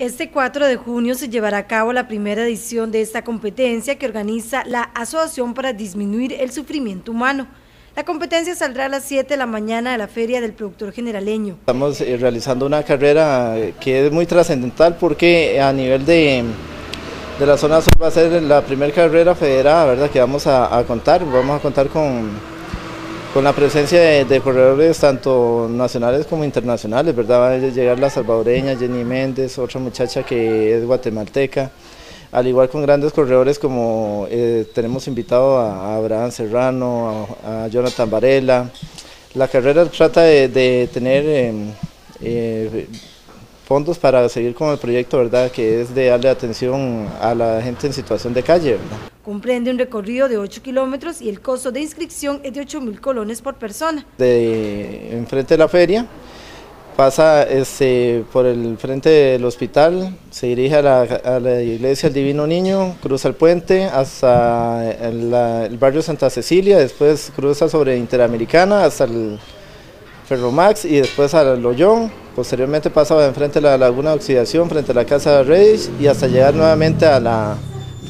Este 4 de junio se llevará a cabo la primera edición de esta competencia que organiza la Asociación para Disminuir el Sufrimiento Humano. La competencia saldrá a las 7 de la mañana de la Feria del Productor Generaleño. Estamos eh, realizando una carrera que es muy trascendental porque a nivel de, de la zona sur va a ser la primera carrera federada ¿verdad? que vamos a contar. Vamos a contar con con la presencia de, corredores tanto nacionales como internacionales, ¿verdad? Va a llegar la salvadoreña Jenny Méndez, otra muchacha que es guatemalteca, al igual con grandes corredores como eh, tenemos invitado a, Abraham Serrano, a, Jonathan Varela. La carrera trata de, tener em, eh, fondos para seguir con el proyecto, ¿verdad? Que es de darle atención a la gente en situación de calle, ¿verdad? Comprende un recorrido de 8 kilómetros y el costo de inscripción es de 8 mil colones por persona. De enfrente de la feria, pasa este, por el frente del hospital, se dirige a la, iglesia del Divino Niño, cruza el puente hasta el, barrio Santa Cecilia, después cruza sobre Interamericana hasta el Ferromax y después al Loyón, posteriormente pasa enfrente de la Laguna de Oxidación, frente a la Casa de Reyes y hasta llegar nuevamente a la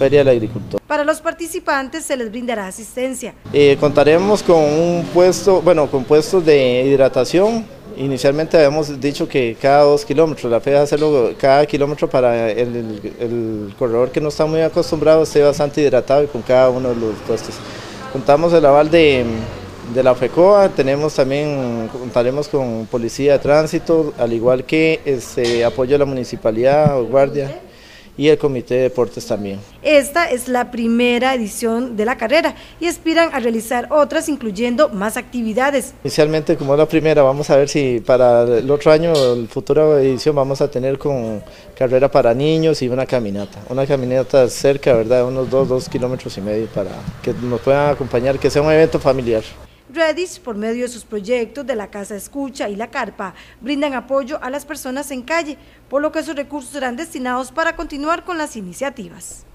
Feria del Agricultor. Para los participantes se les brindará asistencia. Eh, contaremos con un puesto, bueno, con puestos de hidratación. Inicialmente habíamos dicho que cada dos kilómetros, la fe es hacerlo cada kilómetro para el, corredor que no está muy acostumbrado esté bastante hidratado y con cada uno de los puestos. Contamos el aval de, de la FECOA, tenemos también, contaremos con policía de tránsito, al igual que este, apoyo de la municipalidad o guardia y el Comité de Deportes también. Esta es la primera edición de la carrera y aspiran a realizar otras incluyendo más actividades. Inicialmente como es la primera, vamos a ver si para el otro año, la futura edición vamos a tener con carrera para niños y una caminata. Una caminata cerca, ¿verdad? Unos dos, dos kilómetros y medio para que nos puedan acompañar, que sea un evento familiar. Redis, por medio de sus proyectos de la Casa Escucha y la Carpa, brindan apoyo a las personas en calle, por lo que sus recursos serán destinados para continuar con las iniciativas.